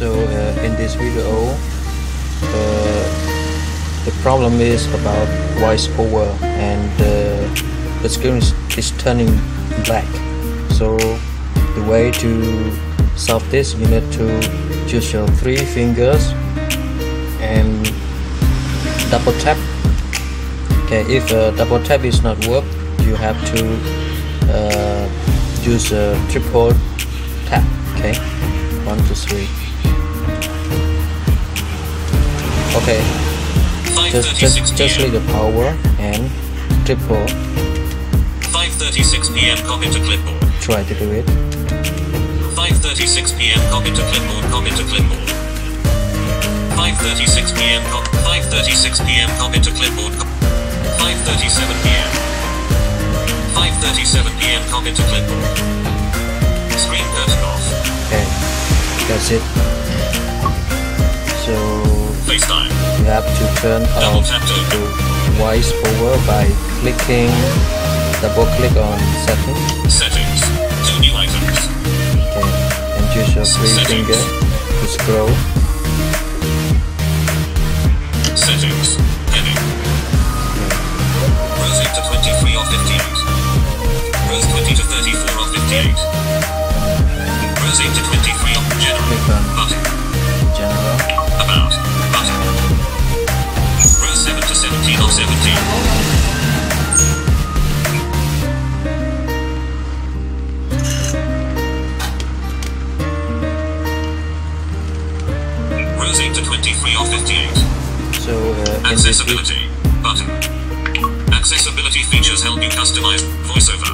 video, uh, the problem is about voiceover and uh, the screen is, is turning black. So the way to solve this, you need to use your three fingers and double tap. Okay, if uh, double tap is not work, you have to uh, use a triple tap. Okay, one, two, three. Okay, just just just leave the power and triple. 5:36 p.m. Copy to clipboard. Try to do it. 5:36 p.m. Copy to clipboard. Copy to clipboard. 5:36 p.m. Cop 5:36 p.m. Copy to clipboard. 5:37 p.m. 5:37 p.m. Copy to clipboard. Screen curtain off. Okay, that's it. You have to turn off to voice over by clicking double click on settings. Settings. Two new items. Okay, and use your three Settings. finger to scroll. Settings. Heading. Rows 8 to 23 or 58. Rows 20 to 34 or 58. Rows 8 to 23 or general. Click on Button. 8 to 23 or 58. So uh, Accessibility. Button. Accessibility features help you customize voiceover.